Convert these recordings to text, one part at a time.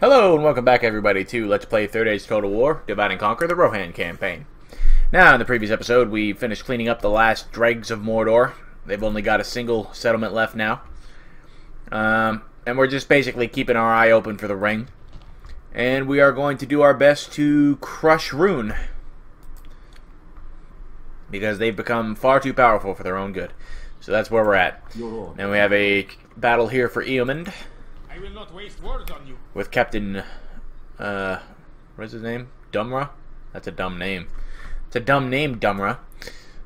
Hello and welcome back everybody to Let's Play Third Age Total War, Divide and Conquer the Rohan campaign. Now, in the previous episode, we finished cleaning up the last dregs of Mordor. They've only got a single settlement left now. Um, and we're just basically keeping our eye open for the ring. And we are going to do our best to crush Rhûn. Because they've become far too powerful for their own good. So that's where we're at. And we have a battle here for Eomund. I will not waste words on you. with Captain, uh, what's his name? Dumra? That's a dumb name. It's a dumb name, Dumra.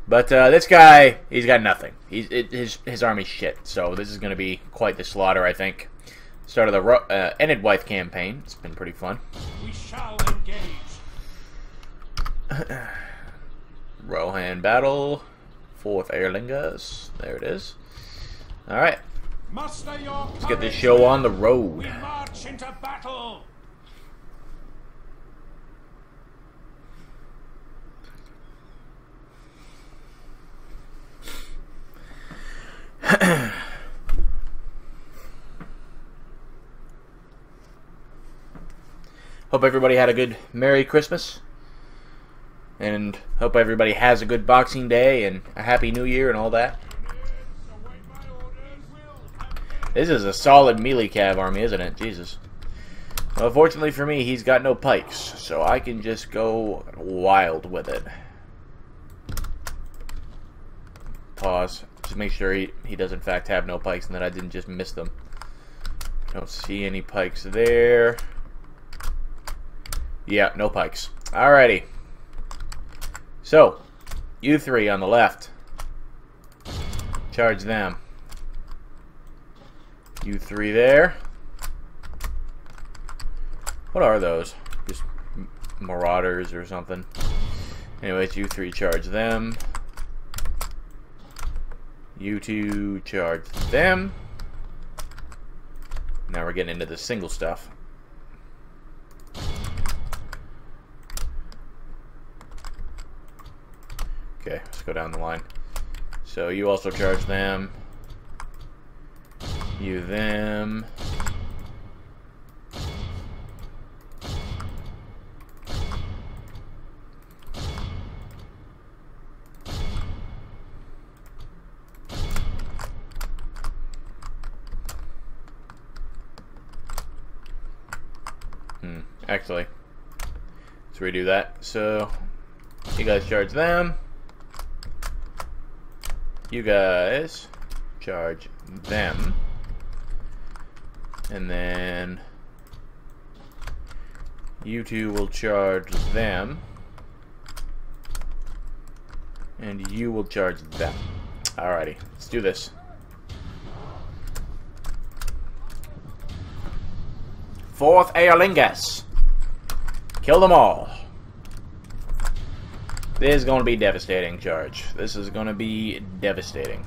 But uh, this guy, he's got nothing. He's it, his his army's shit. So this is going to be quite the slaughter, I think. Start of the Ro- uh, Enedwaith campaign. It's been pretty fun. We shall engage. Rohan battle, fourth Eorlingas. There it is. All right, let's get this show on the We road. march into battle. Hope everybody had a good Merry Christmas. And hope everybody has a good Boxing Day and a Happy New Year and all that. Await my orders. Will This is a solid melee cav army, isn't it? Jesus. Well, fortunately for me, he's got no pikes, so I can just go wild with it. Pause. Just make sure he, he does in fact have no pikes and that I didn't just miss them. Don't see any pikes there. Yeah, no pikes. Alrighty. So, you three on the left. Charge them. You three there. What are those? Just marauders or something. Anyways, you three charge them. You two charge them. Now we're getting into the single stuff. Okay, let's go down the line. So you also charge them. You them. Hmm. Actually, let's redo that. So, you guys charge them. You guys charge them. And then you two will charge them. And you will charge them. Alrighty, let's do this. Fourth Eorlingas. Kill them all. This is going to be devastating, Charge. This is going to be devastating.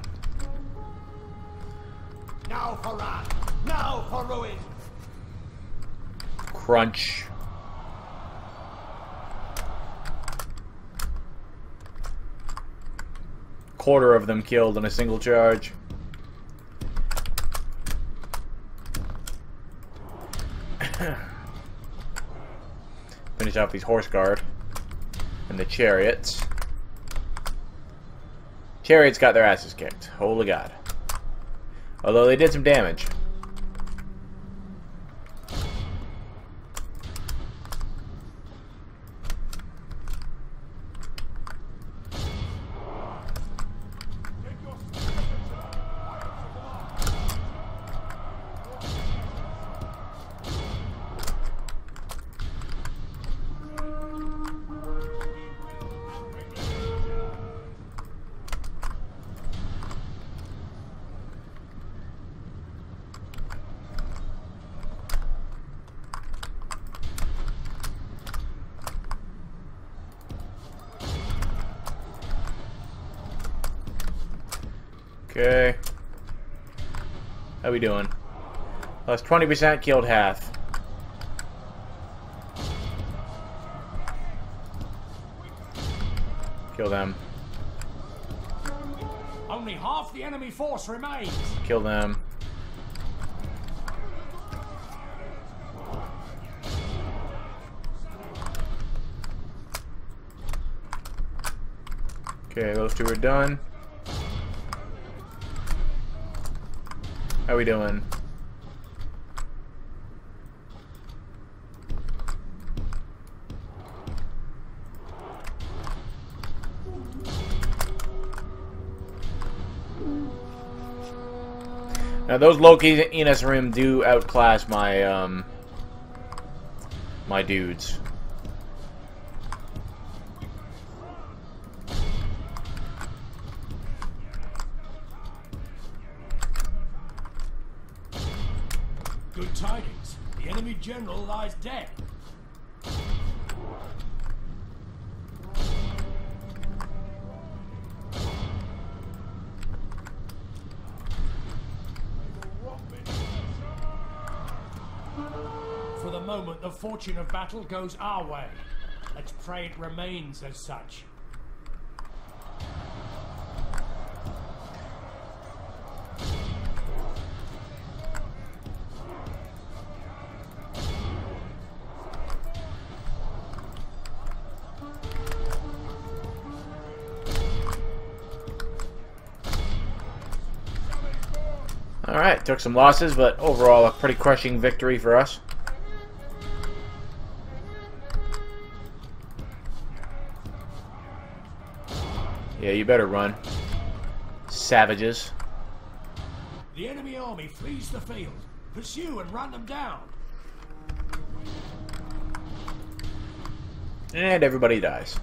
Now for wrath. Now for ruin. Crunch. Quarter of them killed in a single charge. Finish off these horse guard and the chariots. Chariots got their asses kicked. Holy God. Although they did some damage. Okay. How we doing? Less 20% killed half. Kill them. Only half the enemy force remains. Kill them. Okay, those two are done. How we doing? Now those Loki Enos Rim do outclass my um my dudes. Good tidings. The enemy general lies dead. For the moment, the fortune of battle goes our way. Let's pray it remains as such. Took some losses, but overall a pretty crushing victory for us. Yeah, you better run. Savages. The enemy army flees the field. Pursue and run them down. And everybody dies.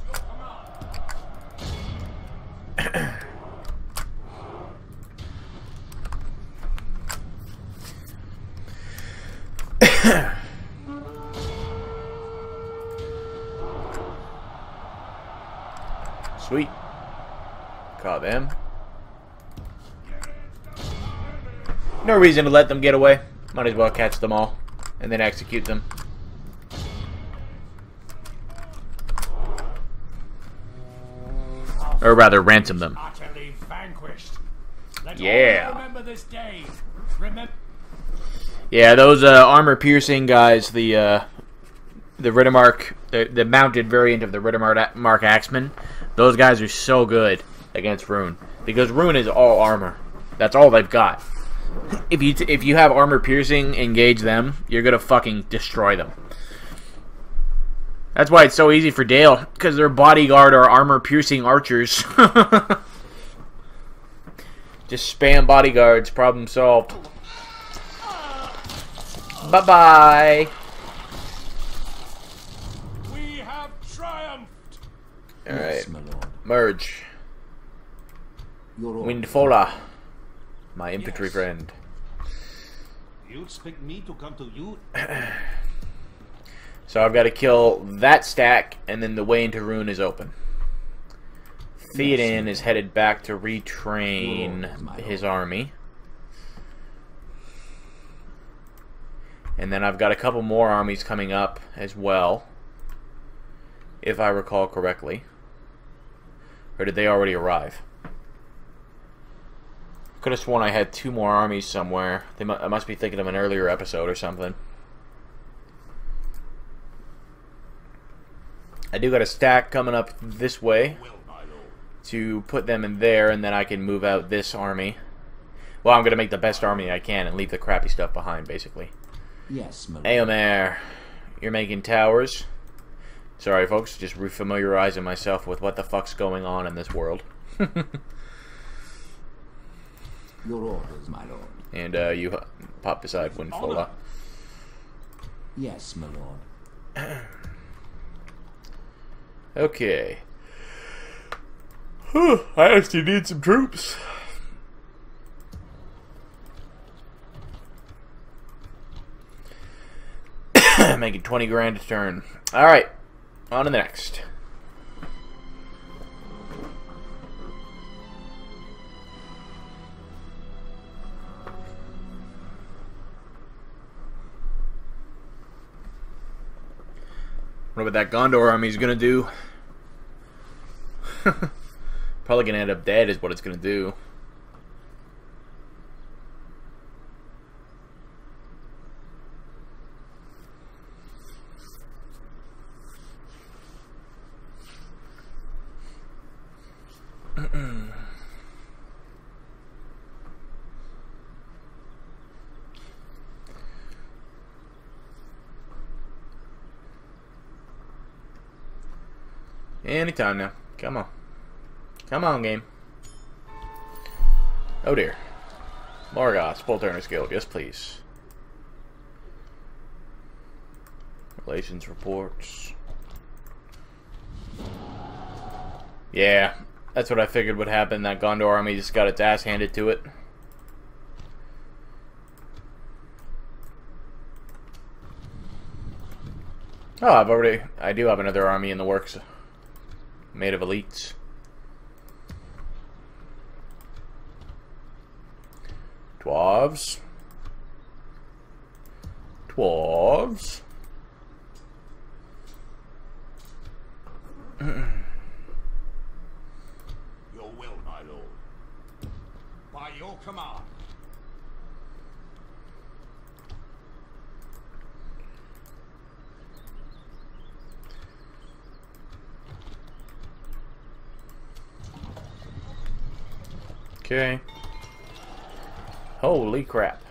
Caught them. No reason to let them get away. Might as well catch them all. And then execute them. Or rather, ransom them. Utterly vanquished. Let Yeah. all remember this day. Remember. Yeah, those uh, armor-piercing guys, the uh, the Riddermark, the, the mounted variant of the Riddermark Mark Axeman, those guys are so good against Rhûn because Rhûn is all armor. That's all they've got. If you t- if you have armor piercing, engage them, you're gonna fucking destroy them. That's why it's so easy for Dale because their bodyguard are armor piercing archers. Just spam bodyguards, problem solved. Bye bye. We have triumphed. All right, Yes, my lord. merge. Your order. Windfola, my infantry Yes. friend. You expect me to come to you? So I've got to kill that stack, and then the way into Rhûn is open. Theoden is headed back to retrain Lord, my his army. And then I've got a couple more armies coming up as well. If I recall correctly. Or did they already arrive? Could have sworn I had two more armies somewhere. They mu I must be thinking of an earlier episode or something. I do got a stack coming up this way Will, my lord. to put them in there, and then I can move out this army. Well, I'm going to make the best army I can and leave the crappy stuff behind, basically. Yes. Eomer, you're making towers. Sorry, folks, just refamiliarizing myself with what the fuck's going on in this world. Your orders, my lord. and uh, you pop beside Windfola. Yes, my lord. Okay. I actually need some troops. Making 20 grand a turn. Alright, on to the next. Wonder what that Gondor army's gonna do. Probably gonna end up dead, is what it's gonna do. Anytime now. Come on. Come on, game. Oh dear. Morgoth, Spoil Turner's Guild. Yes, please. Relations reports. Yeah, that's what I figured would happen. That Gondor army just got its ass handed to it. Oh, I've already... I do have another army in the works. Made of elites. Dwarves. Dwarves. Your will, my lord. By your command. Okay. Holy crap.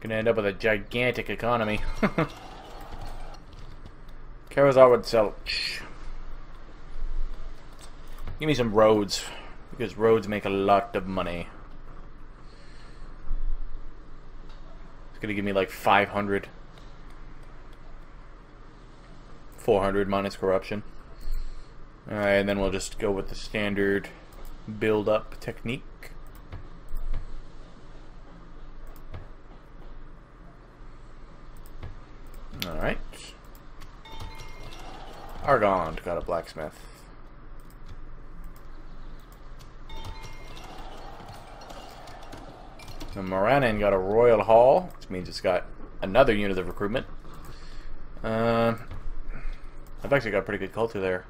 Gonna end up with a gigantic economy. Karazar would sell. Give me some roads. Because roads make a lot of money. Gonna give me like 500. 400 minus corruption. Alright, and then we'll just go with the standard build-up technique. Alright. Argond got a blacksmith. And Morannon got a royal hall, which means it's got another unit of recruitment. Uh, I've actually got pretty good culture there.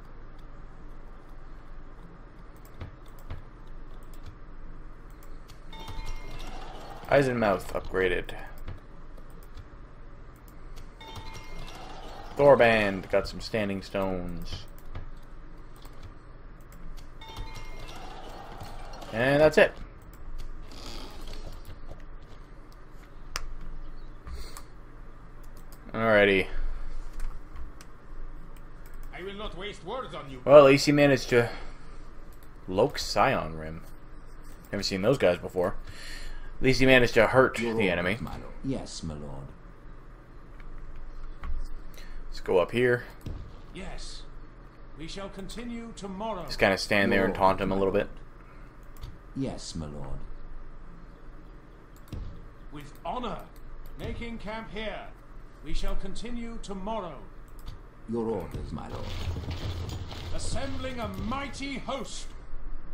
Isenmouthe upgraded. Thorband got some standing stones. And that's it. Alrighty. I will not waste words on you. Well, at least he managed to Loke Scion Rim. Never seen those guys before. At least he managed to hurt Your the enemy. my lord. Yes, my lord. Let's go up here. Yes. We shall continue tomorrow. Just kind of stand there and taunt him a little bit. Yes, my lord. With honor. Making camp here. We shall continue tomorrow. Your orders, my lord. Assembling a mighty host.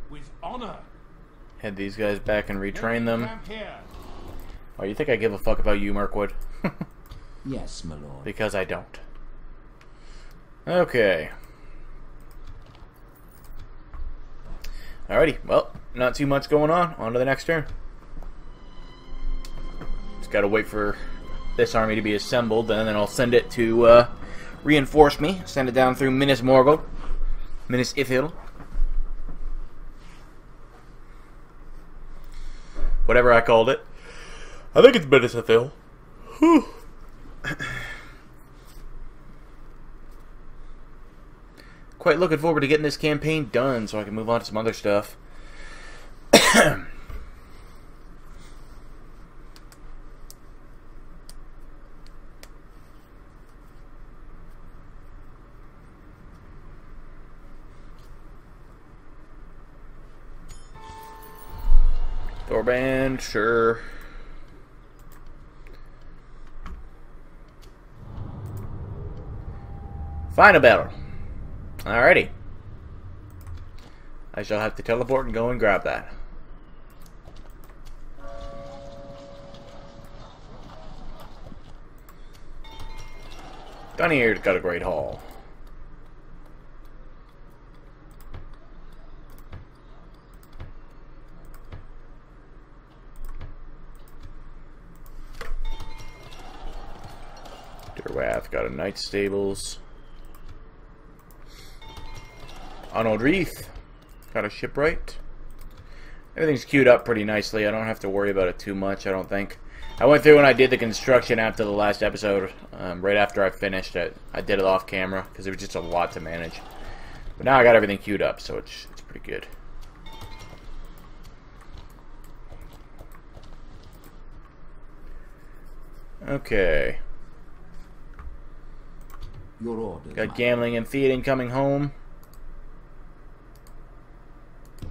With honor. Head these guys back and retrain Making them. Camp here. Oh, you think I give a fuck about you, Mirkwood? Yes, my lord. because I don't. Okay. Alrighty, well, not too much going on. On to the next turn. Just gotta wait for this army to be assembled, and then I'll send it to uh, reinforce me. Send it down through Minas Morgul. Minas Ithil. Whatever I called it. I think it's Minas Ithil. Whew. Quite looking forward to getting this campaign done so I can move on to some other stuff. Thorband, sure. Final battle. Alrighty. I shall have to teleport and go and grab that. Gunnier's got a great haul. Got Stables. Arnold Reith got a shipwright. Everything's queued up pretty nicely. I don't have to worry about it too much, I don't think. I went through and I did the construction after the last episode. Um, right after I finished it, I did it off camera because it was just a lot to manage. But now I got everything queued up, so it's, it's pretty good. Okay. Your orders, Got gambling and theater coming home.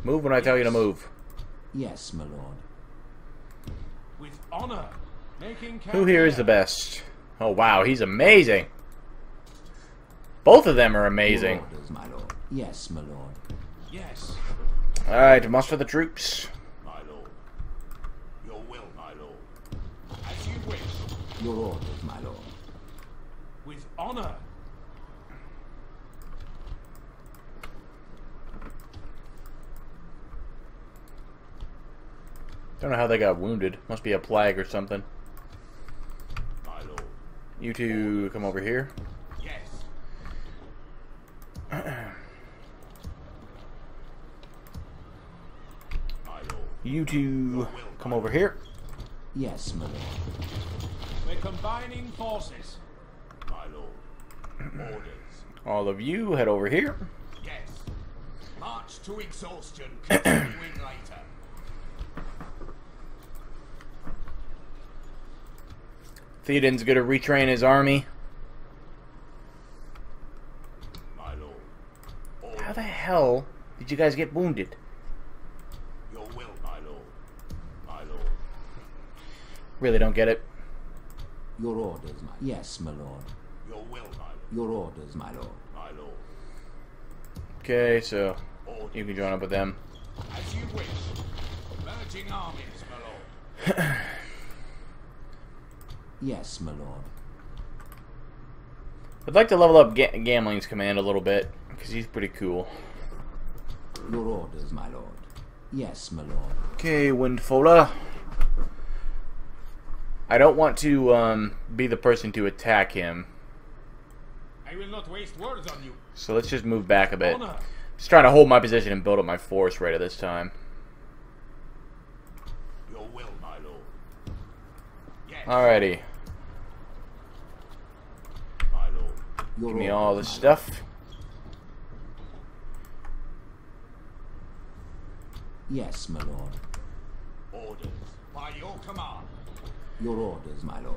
Move when I tell you to move. Yes, my lord. With honor. Making Who here is the best? Oh wow, he's amazing. Both of them are Your amazing. orders, my lord. Yes, my lord. Yes. Alright, muster the troops. My lord. Your will, my lord. As you wish. Your orders, my lord. With honor. Don't know how they got wounded. Must be a plague or something. My lord. You two come over here. Yes. my lord. You two come over here. Yes, my lord. We're combining forces. My lord. Orders. All of you head over here. Yes. March to exhaustion. Continuing later. Theoden's gonna retrain his army. My lord. Orders. How the hell did you guys get wounded? Your will, my lord. My lord. Really don't get it. Your orders, my Yes, my lord. Your will, my lord. Your orders, my lord. My lord. Okay, so Orders. you can join up with them. As you wish. Merging armies, my lord. Yes, my lord. I'd like to level up Ga- Gamling's command a little bit because he's pretty cool. Your orders, my lord. Yes, my lord. Okay, Windfola. I don't want to um, be the person to attack him, I will not waste words on you. so let's just move back a bit. Honor. Just trying to hold my position and build up my force right at this time. Your will, my lord. Yes. Alrighty, My lord. Your give me all the stuff. Yes, my lord. Orders. By your command. Your orders, my lord.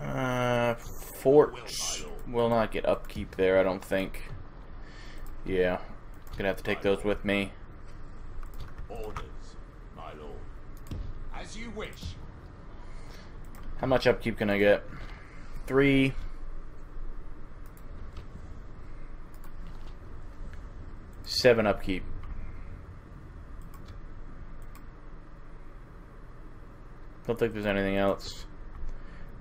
Uh, forts will not get upkeep there, I don't think. Yeah, gonna have to take those with me. Orders. My lord. As you wish. How much upkeep can I get? Three. Seven upkeep. Don't think there's anything else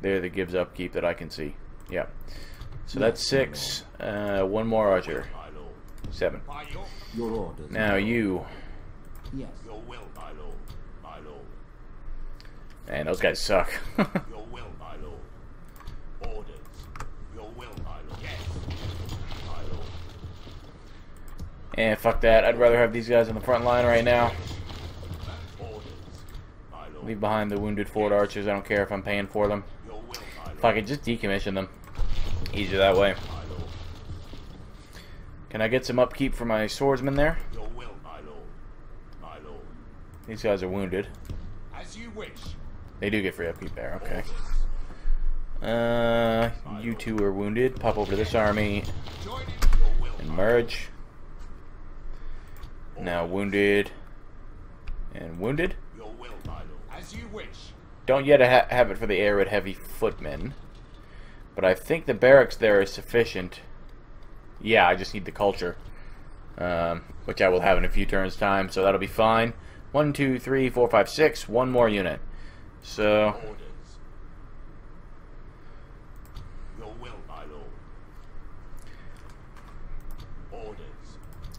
there that gives upkeep that I can see. Yeah. So that's six. Uh, one more archer. Seven. Your Your orders. Now lord. you. Yes. your will, my lord. My lord. Man, those guys suck. Your will, my lord. Orders. Your will, my lord. Yes. My lord. And fuck that. I'd rather have these guys on the front line right now. Leave behind the wounded Ford archers. I don't care if I'm paying for them. If I could just decommission them. Easier that way. Can I get some upkeep for my swordsmen there? These guys are wounded. They do get free upkeep there, okay. Uh, you two are wounded. Pop over to this army and merge. Now wounded. And wounded. Your will. As you wish. Don't yet ha have it for the arid heavy footmen. But I think the barracks there is sufficient. Yeah, I just need the culture. Um, which I will have in a few turns time, so that'll be fine. One, two, three, four, five, six. One more unit. So,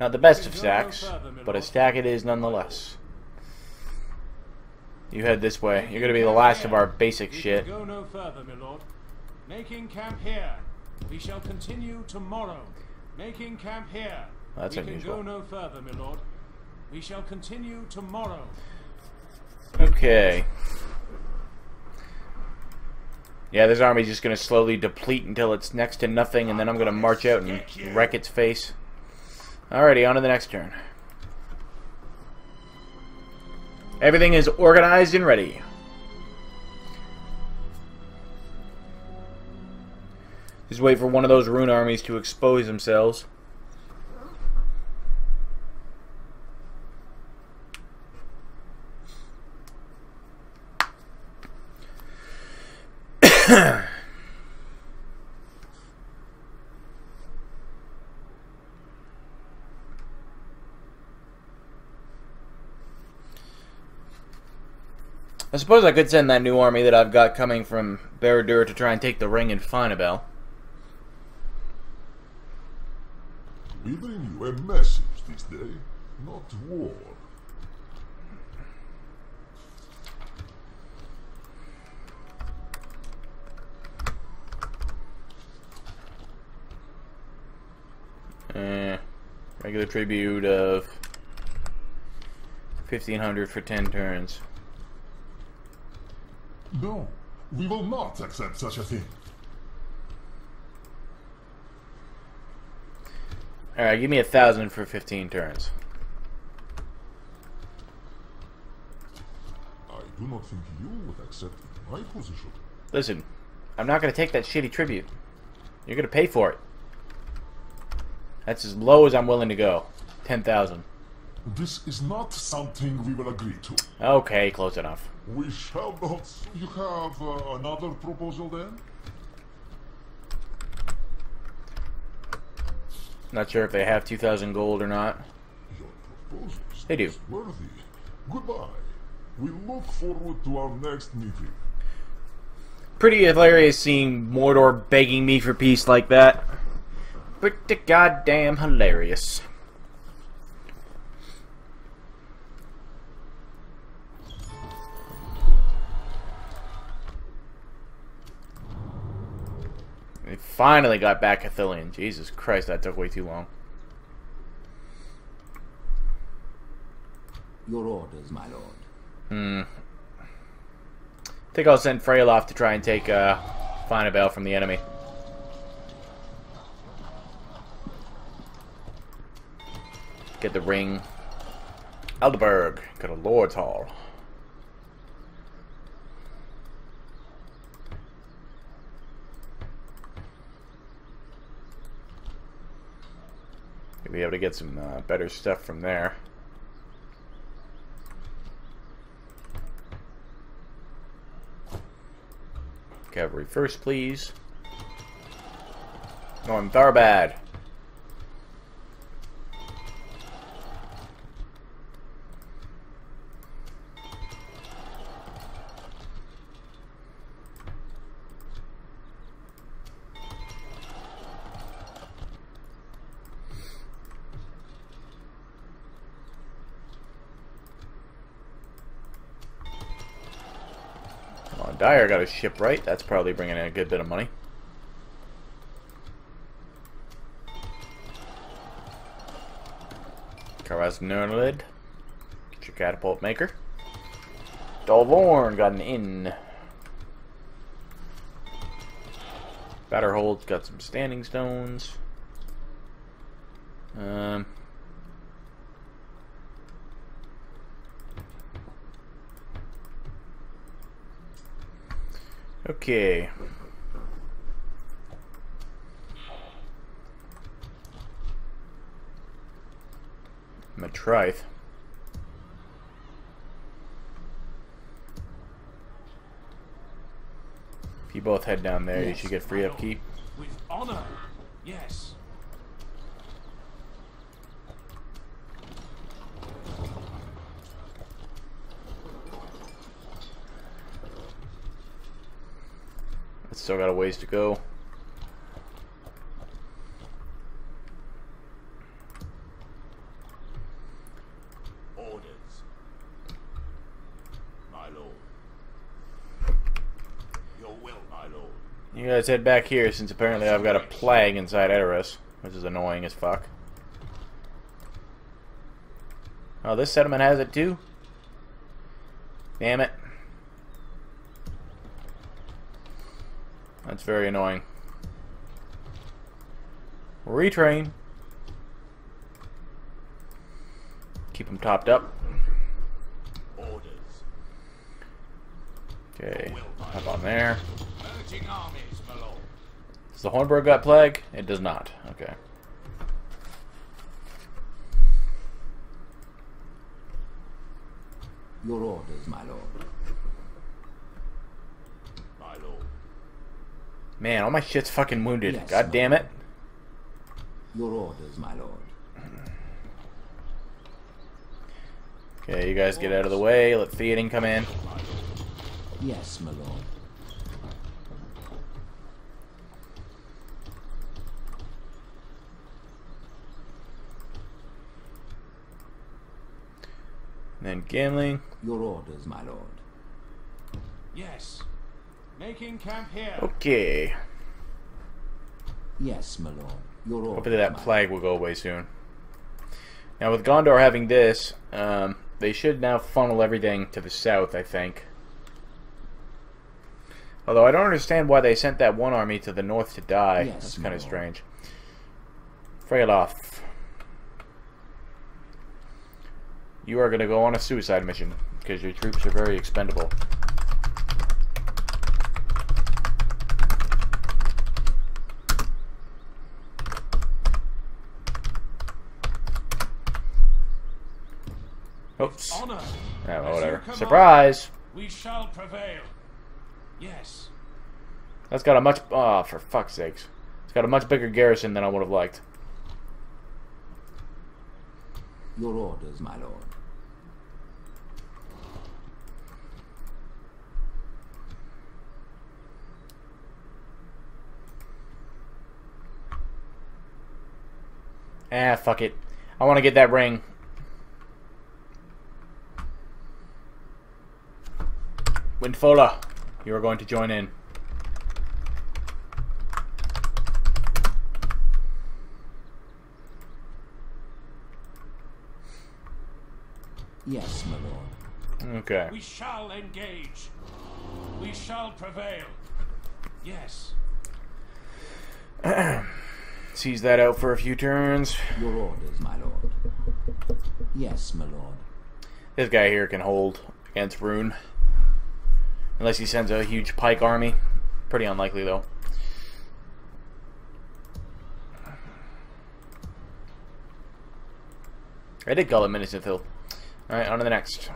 Not the best of stacks, but a stack it is nonetheless. You head this way. You're gonna be the last of our basic shit. go no further, my lord. Making camp here. We shall continue tomorrow. Making camp here. That's we unusual. can go no further, my lord. We shall continue tomorrow. Okay. Yeah, this army's just gonna slowly deplete until it's next to nothing, and then I'm gonna march out and wreck its face. Alrighty, on to the next turn. Everything is organized and ready. Just wait for one of those Rhûn armies to expose themselves. suppose I could send that new army that I've got coming from Barad-dûr to try and take the ring and Finabel. We bring you a message this day, not war. Eh, regular tribute of 1500 for 10 turns. No, we will not accept such a thing. Alright, give me a thousand for 15 turns. I do not think you would accept my position. Listen, I'm not going to take that shitty tribute. You're going to pay for it. That's as low as I'm willing to go. 10,000. This is not something we will agree to. Okay, close enough. We shall not. You have uh, another proposal then? Not sure if they have 2,000 gold or not. Your proposal They do. worthy. Goodbye. We look forward to our next meeting. Pretty hilarious seeing Mordor begging me for peace like that. Pretty goddamn hilarious. They finally got back Cathilian. Jesus Christ, that took way too long. Your orders, my lord. Hmm. I think I'll send Freyl off to try and take uh, Finabel from the enemy. Get the ring. Aldburg. Go to Lord's Hall. Be able to get some uh, better stuff from there. Cavalry first, please. Norm Tharbad. Got his ship right. That's probably bringing in a good bit of money. Karaz Nernlid. Get your catapult maker. Dolvorn got an inn. Batterhold's got some standing stones. Um, okay. Matrife. If you both head down there, you should get free upkeep. With honor. Yes. still got a ways to go. Orders, my lord. Your will, my lord. You guys head back here, since apparently I've got a plague inside Eterus, which is annoying as fuck. Oh, this settlement has it too? Damn it. That's very annoying. Retrain. Keep them topped up. Orders. Okay, up on there. Armies, my lord. Does the Hornburg got plague? It does not. Okay. Your orders, my lord. My lord. Man, all my shit's fucking wounded. Yes, God damn it. Your orders, my lord. Okay, you guys get out of the way. Let Theoden come in. Yes, my lord. And then Gimli. Your orders, my lord. Yes. Making camp here. Okay. Yes, my lord. Your orders. Hopefully that my plague will go away soon. Now with Gondor having this, um, they should now funnel everything to the south, I think. Although I don't understand why they sent that one army to the north to die. Yes, That's kind of strange. Freyloth. You are going to go on a suicide mission, because your troops are very expendable. Oops. Honor. Yeah, well, whatever. Surprise! We shall prevail. Yes. That's got a much... Oh, for fuck's sakes. It's got a much bigger garrison than I would have liked. Your orders, my lord. Ah, fuck it. I want to get that ring. Windfola, you are going to join in. Yes, my lord. Okay. We shall engage. We shall prevail. Yes. Seize that out for a few turns. Your orders, my lord. Yes, my lord. This guy here can hold against Rhûn. Unless he sends a huge pike army. Pretty unlikely, though. I did call it Minas Ithil. Alright, on to the next.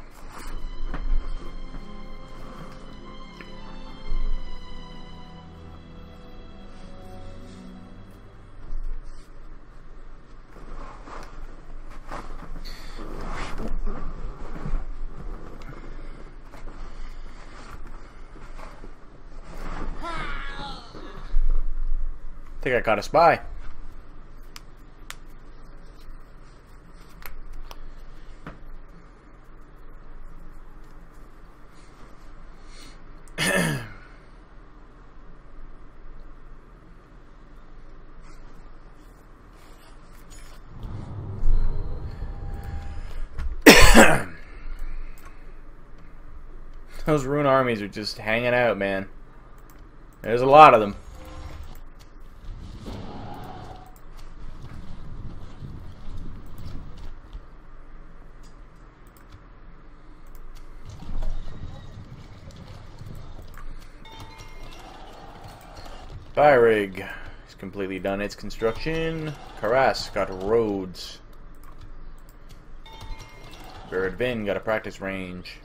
Think I caught a spy. Those Rhûn armies are just hanging out, man. There's a lot of them. Is completely done its construction. Karas got roads. Birdvin got a practice range.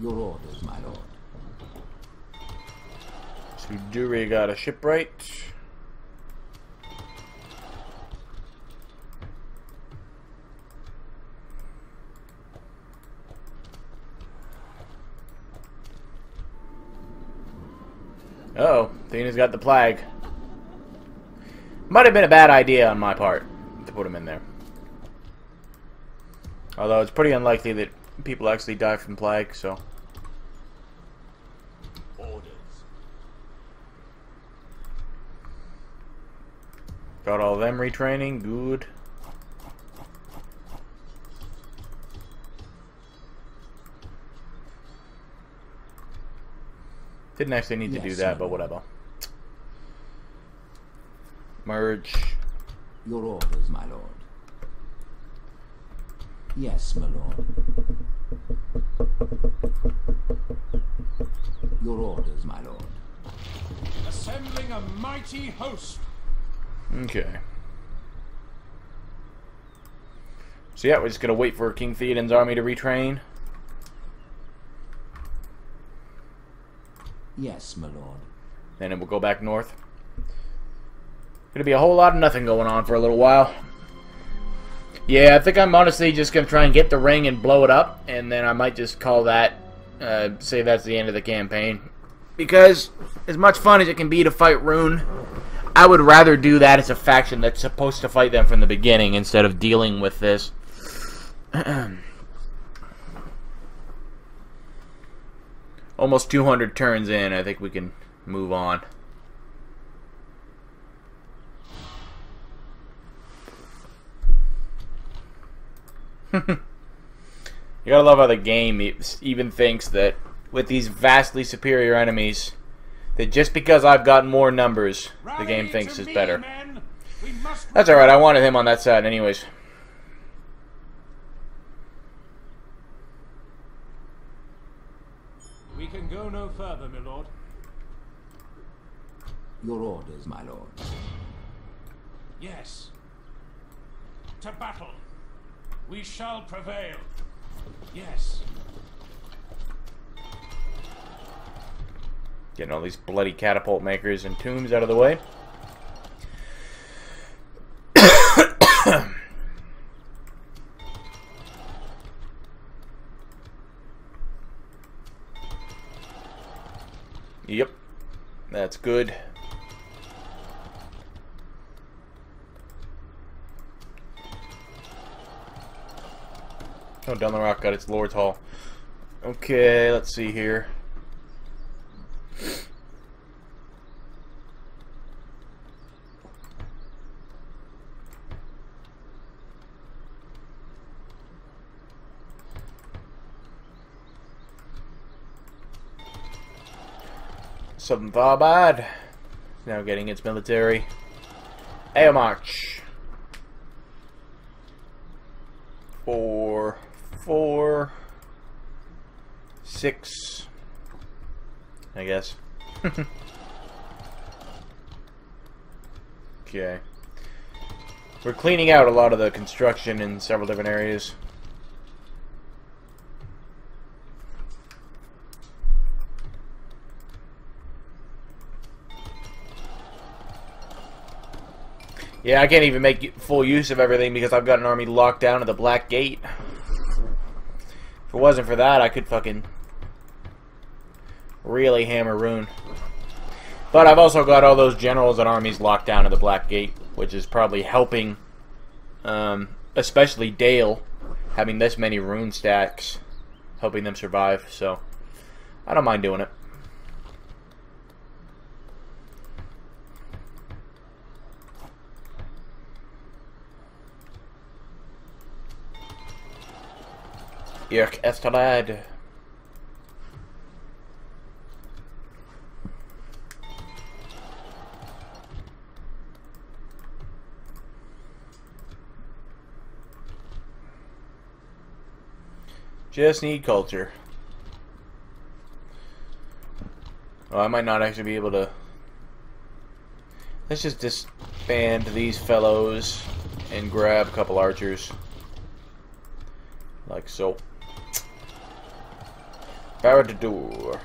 Your orders, my lord. Suduri got a shipwright. Uh oh, Thena's got the plague. Might have been a bad idea on my part to put him in there. Although it's pretty unlikely that people actually die from plague, so. Orders. Got all them retraining, good. Didn't actually need to do that, but whatever. Merge. Your orders, my lord. Yes, my lord. Your orders, my lord. Assembling a mighty host. Okay. So yeah, we're just gonna wait for King Theoden's army to retrain. Yes, my lord. Then it will go back north. Gonna be a whole lot of nothing going on for a little while. Yeah, I think I'm honestly just gonna try and get the ring and blow it up, and then I might just call that, uh, say that's the end of the campaign. Because, as much fun as it can be to fight Rhûn, I would rather do that as a faction that's supposed to fight them from the beginning instead of dealing with this. Almost 200 turns in, I think we can move on. you gotta love how the game even thinks that with these vastly superior enemies, that just because I've got more numbers, the game thinks is better. men. We must That's alright, I wanted him on that side anyways. We can go no further, my lord. Your orders, my lord. Yes. To battle. We shall prevail. Yes. Getting all these bloody catapult makers and tombs out of the way. yep. That's good. Oh, down the rock got its Lord's Hall. Okay, let's see here. Southern Tharbad. Now getting its military. Air March. Four, four, six, I guess. okay. We're cleaning out a lot of the construction in several different areas. Yeah, I can't even make full use of everything because I've got an army locked down at the Black Gate. If it wasn't for that, I could fucking really hammer Rhûn. But I've also got all those generals and armies locked down at the Black Gate, which is probably helping, um, especially Dale, having this many Rhûn stacks, helping them survive. So, I don't mind doing it. Irk Estelad. Just need culture. Oh, I might not actually be able to. Let's just disband these fellows and grab a couple archers. Like so. Barad-dûr.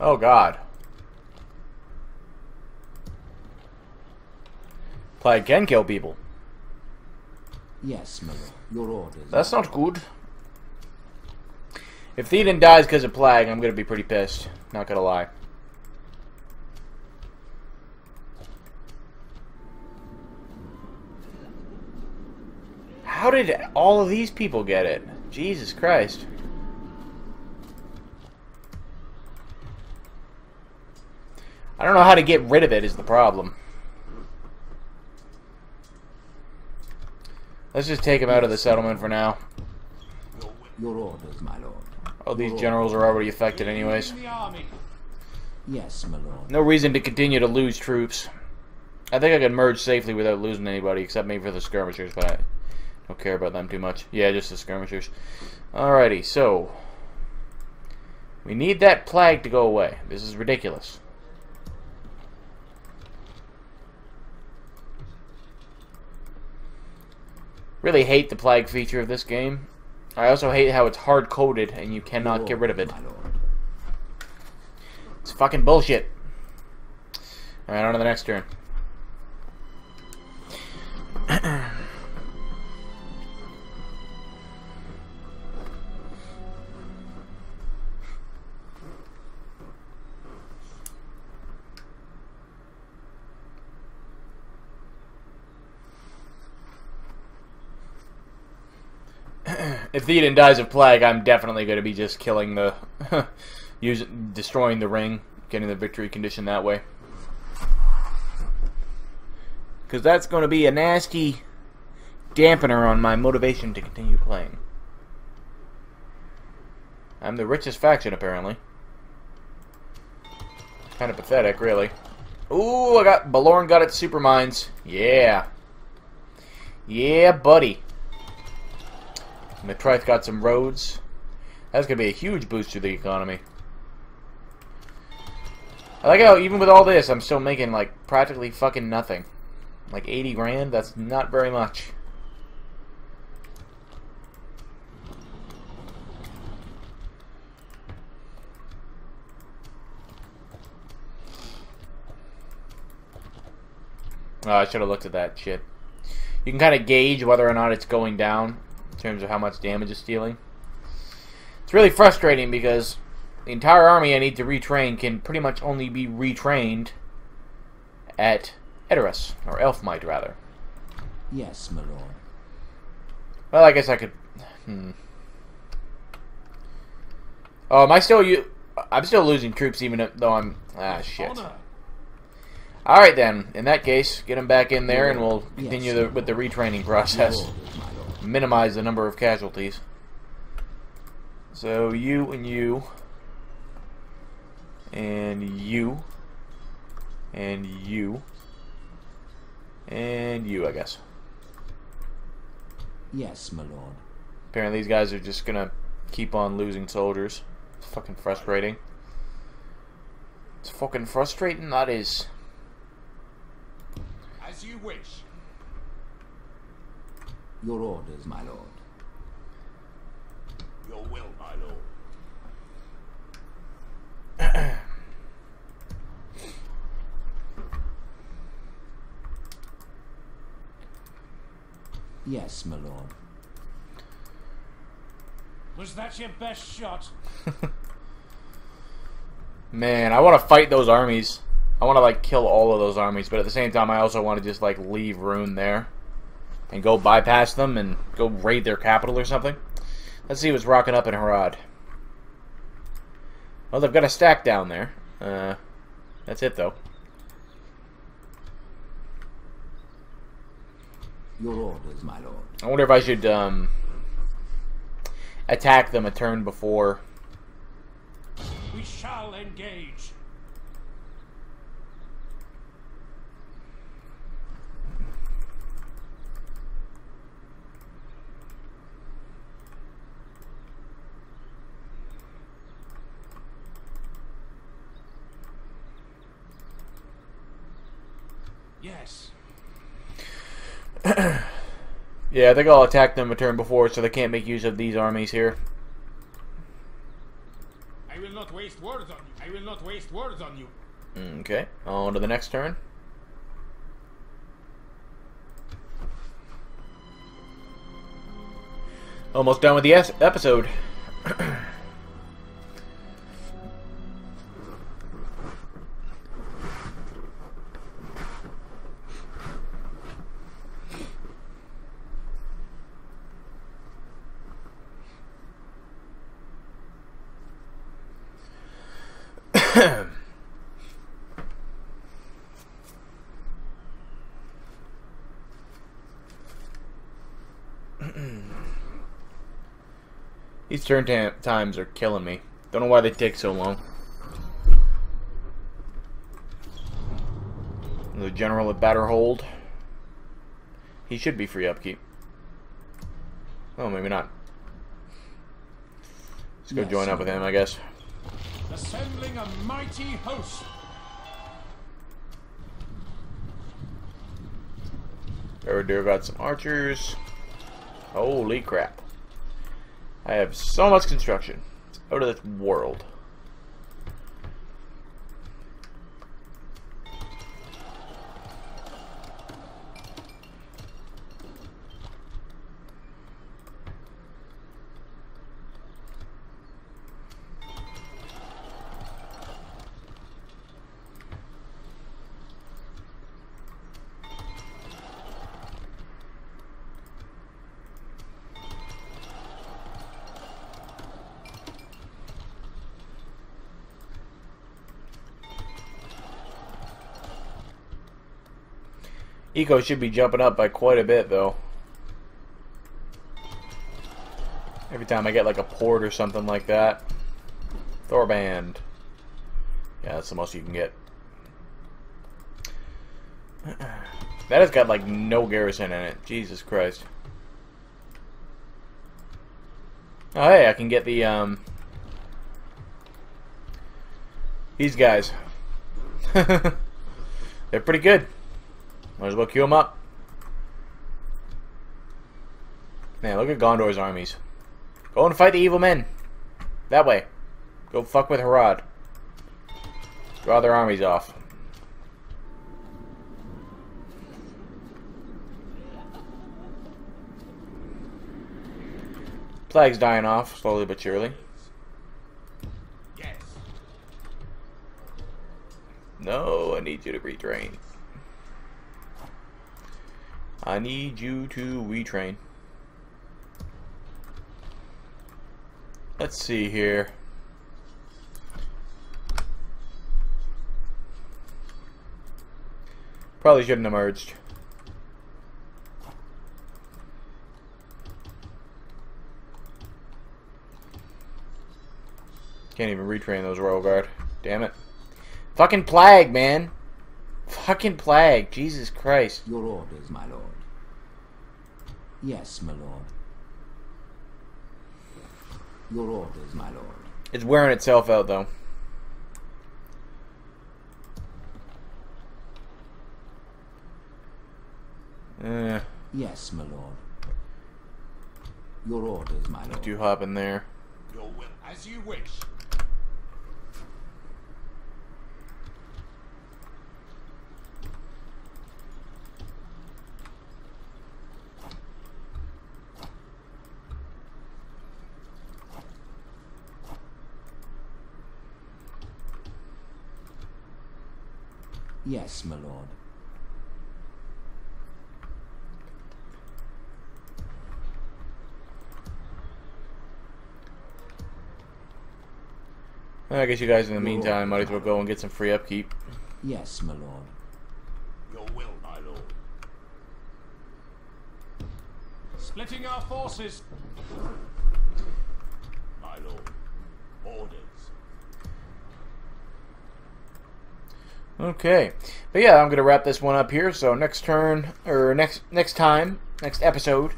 Oh god. Plague can kill people. Yes, my lord. Your orders. That's not good. If Theoden dies because of plague, I'm gonna be pretty pissed. Not gonna lie. How did all of these people get it? Jesus Christ. I don't know how to get rid of it is the problem. Let's just take him out of the settlement for now. Your orders, my lord. Oh, these generals are already affected anyways. In the army. Yes, my lord. No reason to continue to lose troops. I think I can merge safely without losing anybody, except maybe for the skirmishers, but I don't care about them too much. Yeah, just the skirmishers. Alrighty, so... We need that plague to go away. This is ridiculous. Really hate the plague feature of this game. I also hate how it's hard-coded and you cannot get rid of it. lord. It's fucking bullshit. Alright, on to the next turn. if Theoden dies of plague, I'm definitely going to be just killing the, using, destroying the ring, getting the victory condition that way. Because that's going to be a nasty dampener on my motivation to continue playing. I'm the richest faction, apparently. Kind of pathetic, really. Ooh, I got Balorn got its super mines. Yeah. Yeah, buddy. Matrice got some roads. That's going to be a huge boost to the economy. I like how even with all this, I'm still making like practically fucking nothing. Like 80 grand, that's not very much. Oh, I should have looked at that shit. You can kind of gauge whether or not it's going down in terms of how much damage it's dealing. It's really frustrating because the entire army I need to retrain can pretty much only be retrained at Edoras, or Elfmight rather. Yes, my lord. Well, I guess I could. Hmm. Oh, am I still you? I'm still losing troops, even though I'm. Ah, shit. All right then. In that case, get them back in there, and we'll Yes. continue the, with the retraining Your process. Orders, my lord. Minimize the number of casualties. So you and you, and you, and you, and you. I guess. Yes, my lord. Apparently, these guys are just gonna keep on losing soldiers. It's fucking frustrating. It's fucking frustrating, that is. As you wish. Your orders, my lord. Your will, my lord. Yes, my lord. Was that your best shot? Man, I want to fight those armies. I want to, like, kill all of those armies, but at the same time, I also want to just, like, leave Rhûn there. And go bypass them and go raid their capital or something. Let's see what's rocking up in Harad. Well, they've got a stack down there. Uh, that's it, though. Your orders, my lord. I wonder if I should um, attack them a turn before. We shall engage. Yes. Yeah, I think I'll attack them a turn before so they can't make use of these armies here. I will not waste words on you. I will not waste words on you. Okay, on to the next turn. Almost done with the episode. These turn times are killing me. Don't know why they take so long. The general at Batterhold. He should be free upkeep. Oh, maybe not. Let's go Yes, join up with him, I guess. Assembling a mighty host. Eridir got some archers. Holy crap. I have so much construction. Out of this world. Eco should be jumping up by quite a bit, though. Every time I get like a port or something like that. Thorband. Yeah, that's the most you can get. That has got like no garrison in it. Jesus Christ. Oh hey, I can get the um these guys. They're pretty good. Might as well queue them up. Man, look at Gondor's armies. Go and fight the evil men. That way. Go fuck with Harad. Draw their armies off. Plague's dying off, slowly but surely. Yes. No, I need you to retrain. I need you to retrain. Let's see here. Probably shouldn't have merged. Can't even retrain those Royal Guard. Damn it. Fucking plague, man. Fucking plague. Jesus Christ. Your orders, my lord. Yes, my lord. Your orders, my lord. It's wearing itself out, though. Eh, Yes, my lord. Your orders, my lord. do hop in there. Your will as you wish. Yes, my lord. I guess you guys, in the meantime, might as well go and get some free upkeep. Yes, my lord. Your will, my lord. Splitting our forces. My lord. Orders. Okay, but yeah, I'm gonna wrap this one up here. So next turn, or next next time, next episode,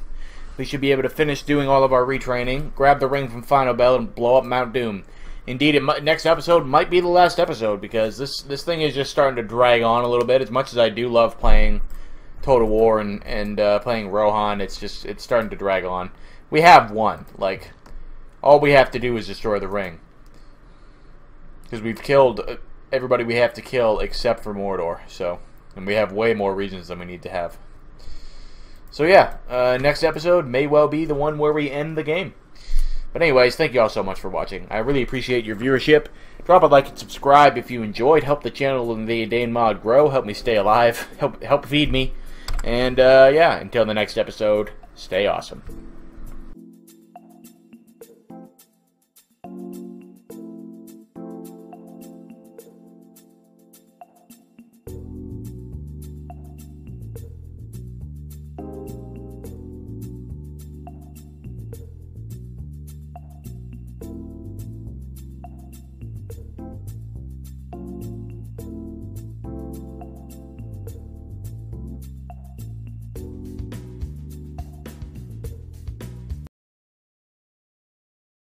we should be able to finish doing all of our retraining, grab the ring from Final Bell, and blow up Mount Doom. Indeed, it next episode might be the last episode because this this thing is just starting to drag on a little bit. As much as I do love playing Total War and and uh, playing Rohan, it's just it's starting to drag on. We have one. Like all we have to do is destroy the ring because we've killed uh, everybody we have to kill except for Mordor. So, and we have way more regions than we need to have. So yeah, uh, next episode may well be the one where we end the game. But anyways, thank you all so much for watching. I really appreciate your viewership. Drop a like and subscribe if you enjoyed. Help the channel and the Edain Mod grow. Help me stay alive. Help help feed me. And uh, yeah, until the next episode, stay awesome.